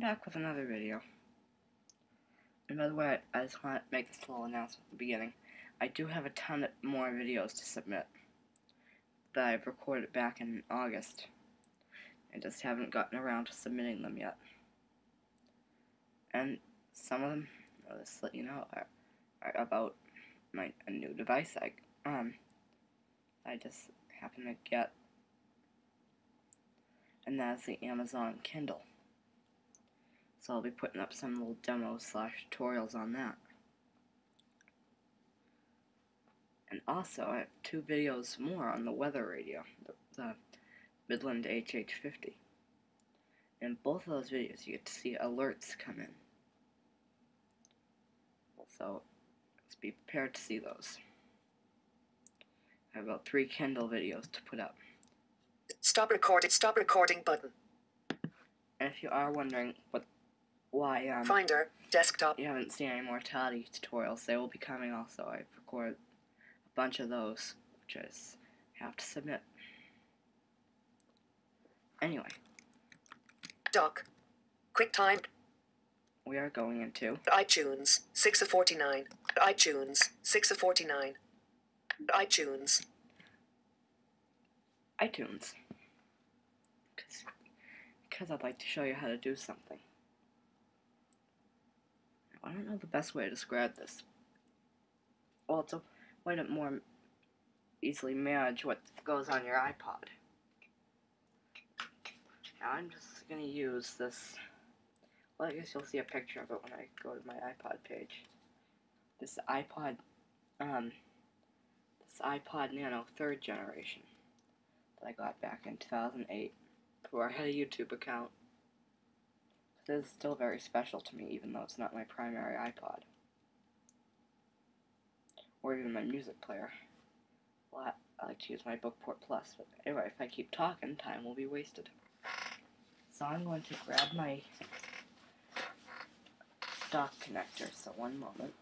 back with another video. And by the way, I just want to make this little announcement at the beginning. I do have a ton of more videos to submit that I've recorded back in August. I just haven't gotten around to submitting them yet. And some of them, I'll just let you know, are, are about my a new device I um I just happened to get, and that's the Amazon Kindle. So I'll be putting up some little demos slash tutorials on that. And also, I have two videos more on the weather radio, the, the Midland HH50. In both of those videos, you get to see alerts come in. So, let's be prepared to see those. I have about three Kindle videos to put up. Stop recording. Stop recording button. And if you are wondering what, why um, Finder. Desktop. you haven't seen any mortality tutorials, they will be coming also. I've recorded a bunch of those, which I have to submit. Anyway, Dock. QuickTime. we are going into iTunes. 6 of 49. iTunes. 6 of 49. iTunes. iTunes. Because I'd like to show you how to do something. I don't know the best way to describe this. Well, it's a way to more easily manage what goes on your iPod. Now I'm just going to use this. Well, I guess you'll see a picture of it when I go to my iPod page. This iPod, um, this iPod Nano third generation that I got back in 2008 before I had a YouTube account. It is still very special to me, even though it's not my primary iPod. Or even my music player. Well, I like to use my Bookport Plus, but anyway, if I keep talking, time will be wasted. So I'm going to grab my dock connector, so one moment.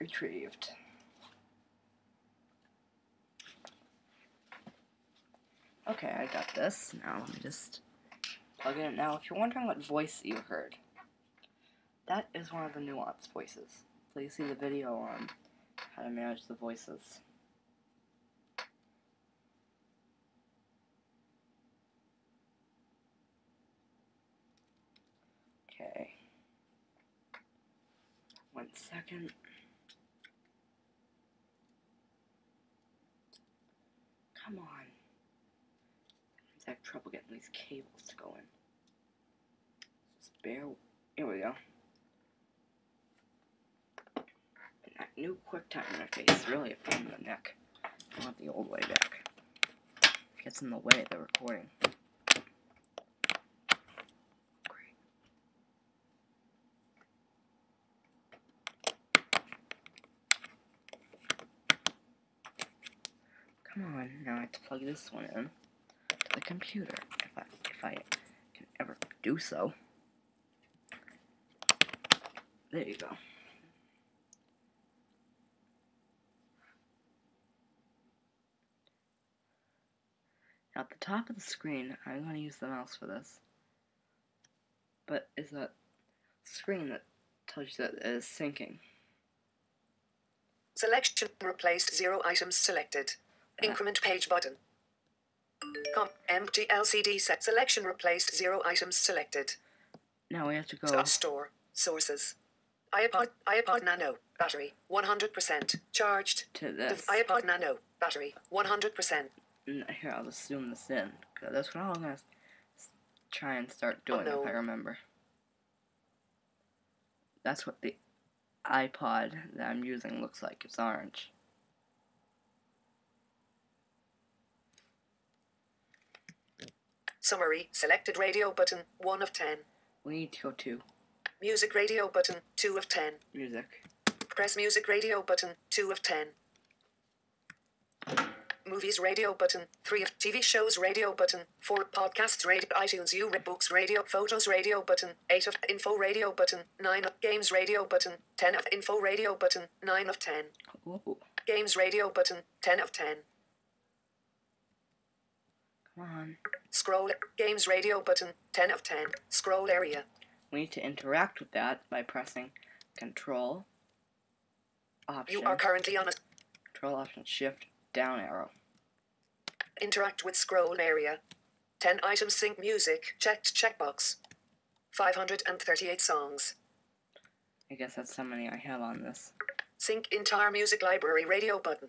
Retrieved. Okay, I got this. Now let me just plug in. Now, if you're wondering what voice you heard, that is one of the nuance voices. Please see the video on how to manage the voices. Okay. One second. Come on. I have trouble getting these cables to go in. Just bear. Here we go. And that new QuickTime interface is really a pain in the neck. I want the old way back. It gets in the way of the recording. Great. Come on, now I have to plug this one in computer if I if I can ever do so. There you go. Now at the top of the screen, I'm going to use the mouse for this. But is that screen that tells you that it is syncing. Selection replaced. Zero items selected. Uh, Increment page button. Com empty LCD set. Selection replaced. Zero items selected. Now we have to go. Stop store. Sources. iPod, iPod Nano. Battery. 100%. Charged. To The this. iPod Nano. Battery. 100%. Here, I'll just zoom this in. that's what I'm gonna try and start oh, doing no. if I remember. That's what the iPod that I'm using looks like. It's orange. Summary. Selected radio button. 1 of 10. We need to go to Music radio button. 2 of 10. music. Press music radio button. 2 of 10. Movies radio button. 3 of TV shows radio button. 4 podcasts radio iTunes U books radio photos radio button. 8 of info radio button. 9 of games radio button. 10 of info radio button. 9 of 10. Ooh, Games radio button. 10 of 10. On. Scroll. Games radio button. 10 of 10. Scroll area. We need to interact with that by pressing Control Option. You are currently on a. Control Option Shift down arrow. Interact with scroll area. 10 items sync music. Checked checkbox. 538 songs. I guess that's how many I have on this. Sync entire music library radio button.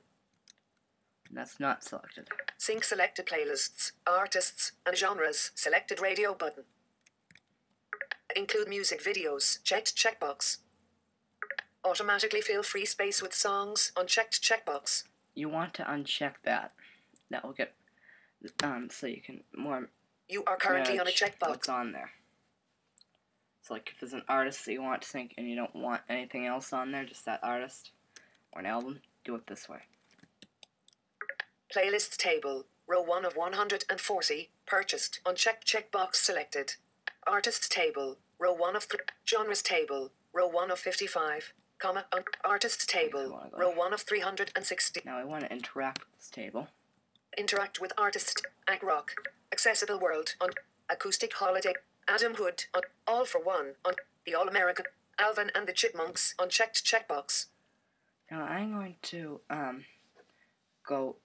That's not selected. Sync selected playlists, artists, and genres. Selected radio button. Include music videos. Checked checkbox. Automatically fill free space with songs. Unchecked checkbox. You want to uncheck that. That will get um so you can more You are currently on a checkbox. what's on there. So like if there's an artist that you want to sync and you don't want anything else on there, just that artist or an album, do it this way. Playlists table. Row 1 of 140. Purchased. Unchecked checkbox selected. Artists table. Row 1 of 3. Genres table. Row 1 of 55. Comma. Un- artists table. Row 1 of 360. Now I want to interact with this table. Interact with artist. Ag rock. Accessible world. On acoustic holiday. Adam Hood. On all for one. On the All American. Alvin and the Chipmunks. Unchecked checkbox. Now I'm going to um go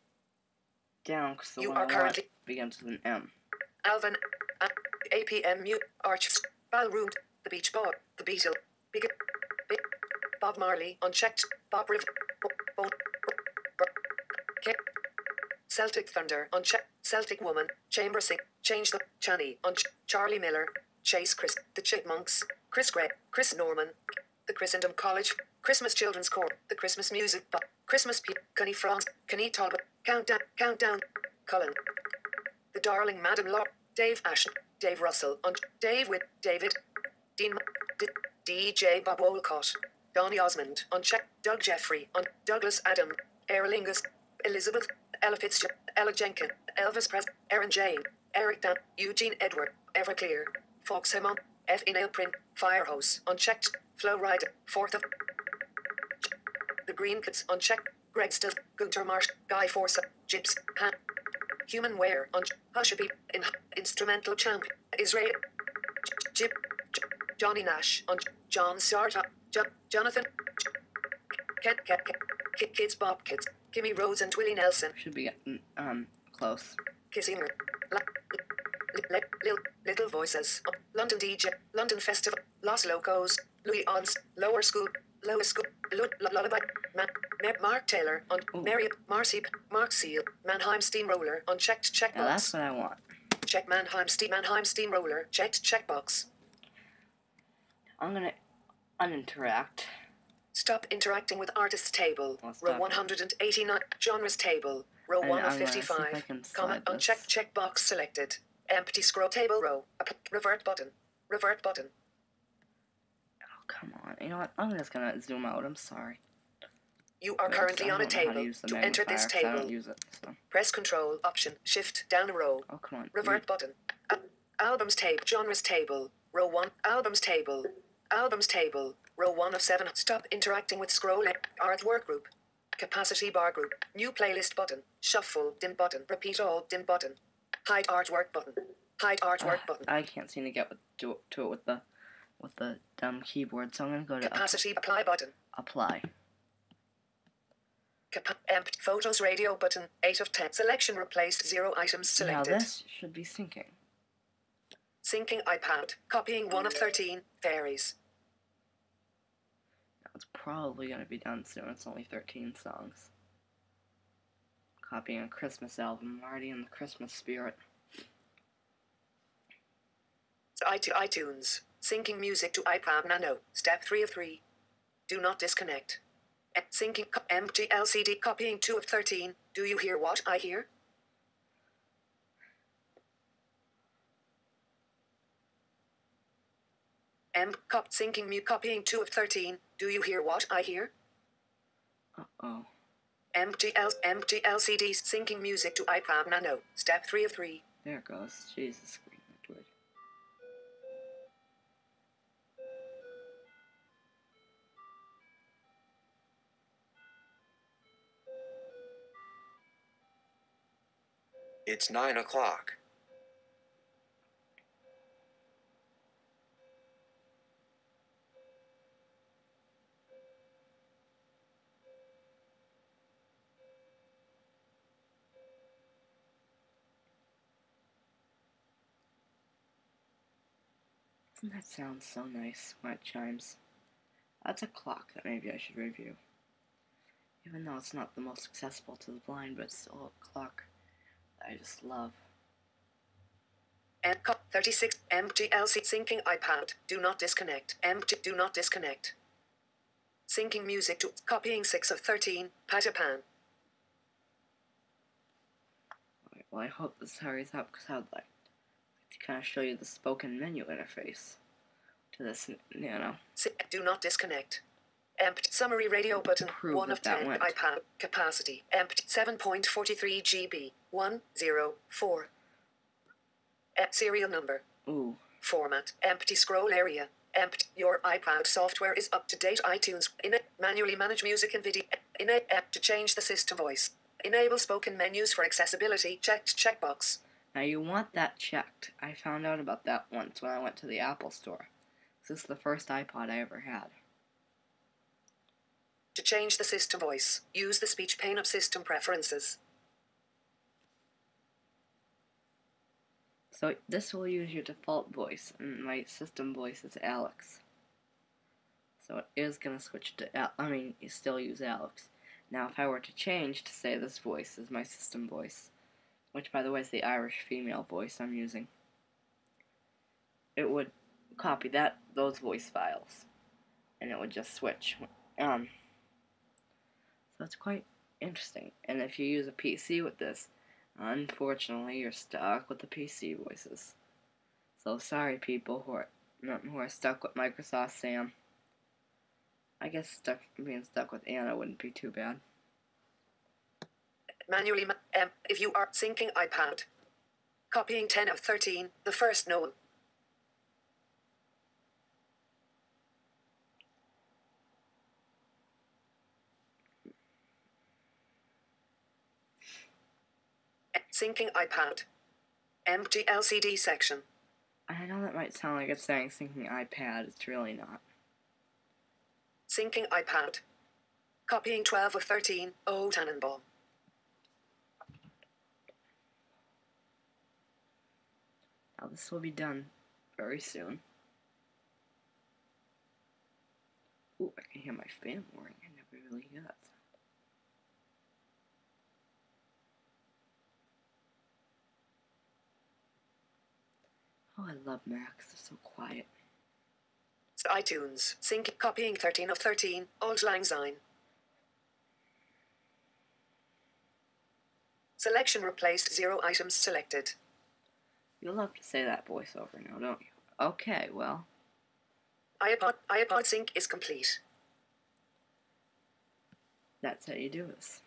down because the You one are I want currently- begins with an M. Alvin. Uh, A- APM Mute. Arch. Ballroom. The Beach Boy. The Beatle. Big. Big. Bob Marley. Unchecked. Bob Riv. Bo- Bo- Bo- K- Celtic Thunder. Unchecked. Celtic Woman. Chamber Sing. Change the. Channy. On Charlie Miller. Chase Chris. The Chipmunks. Chris Gray. Chris Norman. The Christendom College. Christmas Children's Corps. The Christmas Music. Christmas Pe. Connie France. Connie Talbot. Countdown. Countdown. Cullen. The Darling Madam Law. Dave Ashton. Dave Russell. Dave with David. Dean. D- DJ Bob Wolcott. Donny Osmond. On check. Doug Jeffrey. On Douglas Adam. Errol Ingus. Elizabeth. Ella Fitzgerald. Ella Jenkins. Elvis Pres. Aaron Jane. Eric Dan. Eugene Edward. Everclear. Fox Hemon. F. Inail Print. Firehose. Unchecked. Flow Rider. Fourth of. The Green Kids. Unchecked. Greg Stills. Gunter Marsh. Guy Forsyth. Jibs. Han. Human Wear. On Hushapy. In Instrumental Champ. Israel. Jib. J- Johnny Nash. On John Sarta. Jo- Jonathan. Ken, Ken, Ken, Kid Kids Bob Kids. Kimmie Rhodes and Willie Nelson. Should be getting um close. Kissinger. La, li, li, little Voices. London DJ. London Festival. Los Locos. Louis Ons. Lower School. Lower School. Lu- Lu- Lullaby. Mark Taylor. On. Mary. Marcy. Mark Seal. Mannheim Steamroller. Unchecked Now that's checkbox. what I want. Check Mannheim Steam. Mannheim Steamroller. Checked checkbox. I'm gonna uninteract. Stop interacting with artists table. Row 189. Genres table. Row And 1 of I'm gonna see if I 55. Comment unchecked checkbox selected. Empty scroll table row. Revert button. Revert button. Oh come on. You know what? I'm just gonna zoom out. I'm sorry. You are currently on a how to table. To enter this magnifier 'cause I don't table, it. So. press Control Option Shift down a row. Oh come on. Revert button. Al- albums table. Genres table. Row 1. Albums table. Albums table. Row 1 of 7. Stop interacting with scroll. Artwork group. Capacity bar group. New playlist button. Shuffle dim button. Repeat all dim button. Hide artwork button. Hide artwork Ah, button. I can't seem to get with, to, it- to it with the with the dumb keyboard, so I'm gonna go to up, Capacity apply button. apply. Empt photos radio button. 8 of 10. Selection replaced. 0 items selected. Now this should be syncing. Syncing iPad. Copying 1 of 13. Varies. Now it's probably gonna be done soon. It's only 13 songs. Copying a Christmas album. I'm already in the Christmas spirit. iTu- iTunes. Syncing music to iPad Nano. Step 3 of 3. Do not disconnect. Syncing empty LCD copying 2 of 13. Do you hear what I hear? M cop syncing mu copying 2 of 13. Do you hear what I hear? Uh oh. Empty L empty LCD syncing music to iPad Nano. Step 3 of 3. There it goes. Jesus, It's nine o'clock. Doesn't that sound so nice when it chimes? That's a clock that maybe I should review. Even though it's not the most accessible to the blind, but it's still a clock I just love. Cop 36 empty LC syncing iPad. Do not disconnect. Empty. Do not disconnect. Syncing music to copying 6 of 13. Patapan. Alright, well, I hope this hurries up because I would like to kind of show you the spoken menu interface to this Nano. Si- do not disconnect. Empty summary radio button. Prove 1 of 10 went. iPad. Capacity. Empty 7.43 GB. 104. E- serial number. Ooh, Format. Empty scroll area. Empty. Your iPad software is up to date. iTunes. In manually manage music and video. In app to change the system voice. Enable spoken menus for accessibility. Checked checkbox. now you want that checked. I found out about that once when I went to the Apple store. This is the first iPod I ever had. To change the system voice, use the speech pane of system preferences. So this will use your default voice, and my system voice is Alex. So it is gonna switch to Al- I mean, you still use Alex. Now, if I were to change to say this voice is my system voice, which by the way is the Irish female voice I'm using, it would copy that those voice files, and it would just switch. Um, so it's quite interesting. And if you use a PC with this, Unfortunately, you're stuck with the PC voices. So sorry, people who are who are stuck with Microsoft Sam. I guess stuck being stuck with Anna wouldn't be too bad. Manually, ma- um, if you are syncing iPad, copying 10 of 13, the first known. Syncing iPad. Empty LCD section. I know that might sound like it's saying syncing iPad. It's really not. Syncing iPad. Copying 12 or of 13, O Tannenbaum. Now this will be done very soon. Ooh, I can hear my fan whirring. I never really hear Oh, I love Macs. They're so quiet. iTunes. Sync copying 13 of 13, Auld Lang Syne. Selection replaced zero items selected. You love to say that voiceover now, don't you? Okay, well, iPod, iPod sync is complete. that's how you do this.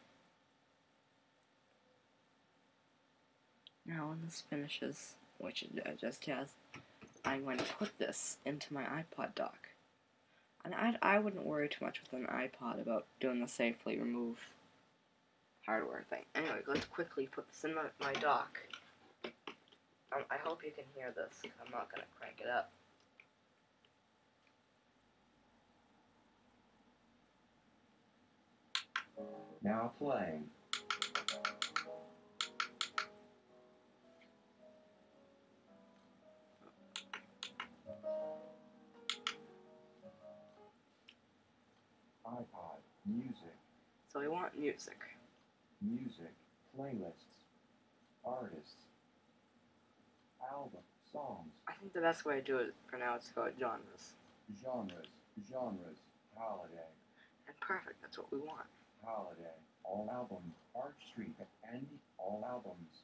Now, when this finishes, which it uh, just has, I'm going to put this into my iPod dock. And I, I wouldn't worry too much with an iPod about doing the safely remove hardware thing. Anyway, let's quickly put this in my, my dock. Um, I hope you can hear this. I'm not going to crank it up. Now playing. Music, So I want music. music, playlists, artists, album, songs, I think the best way to do it for now is to go genres. genres, genres, holiday, And perfect, that's what we want. holiday, all albums, Arch Street, and all albums,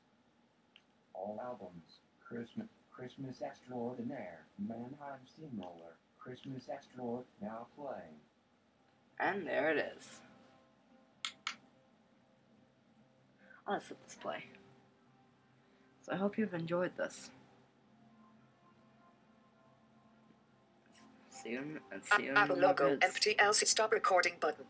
all albums, Christmas, Christmas Extraordinaire, Mannheim Steamroller, Christmas Extraordinaire, now playing. And there it is. Oh, let's let this play. So I hope you've enjoyed this. See you and see you in Apple logo, empty LC stop recording button.